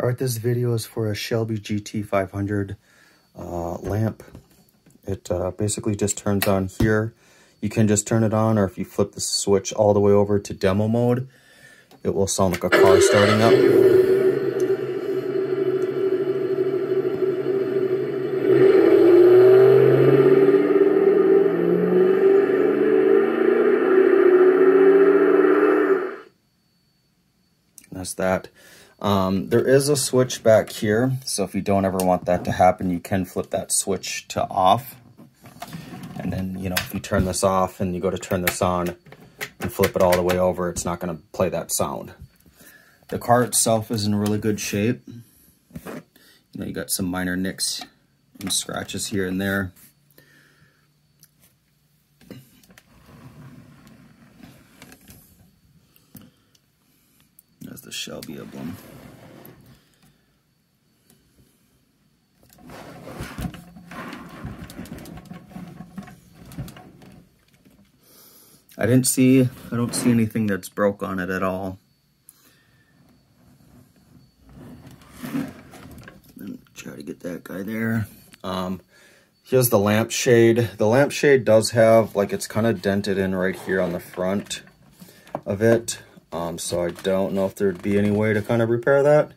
All right, this video is for a Shelby GT500 uh, lamp. It uh, basically just turns on here. You can just turn it on, or if you flip the switch all the way over to demo mode, it will sound like a car starting up. That. Um, there is a switch back here, so if you don't ever want that to happen, you can flip that switch to off. And then, you know, if you turn this off and you go to turn this on and flip it all the way over, it's not going to play that sound. The car itself is in really good shape. You know, you got some minor nicks and scratches here and there. There's the Shelby emblem. I didn't see, I don't see anything that's broke on it at all. try to get that guy there. Um, here's the lampshade. The lampshade does have, like, it's kind of dented in right here on the front of it. Um, so I don't know if there'd be any way to kind of repair that.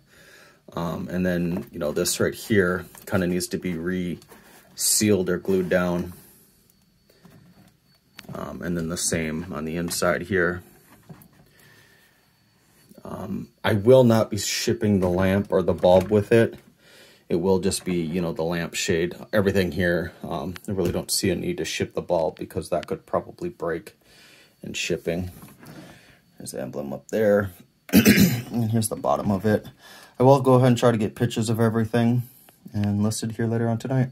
Um, and then, you know, this right here kind of needs to be re-sealed or glued down. Um, and then the same on the inside here. Um, I will not be shipping the lamp or the bulb with it. It will just be, you know, the lamp shade, everything here. Um, I really don't see a need to ship the bulb because that could probably break in shipping. There's the emblem up there. and here's the bottom of it. I will go ahead and try to get pictures of everything and listed here later on tonight.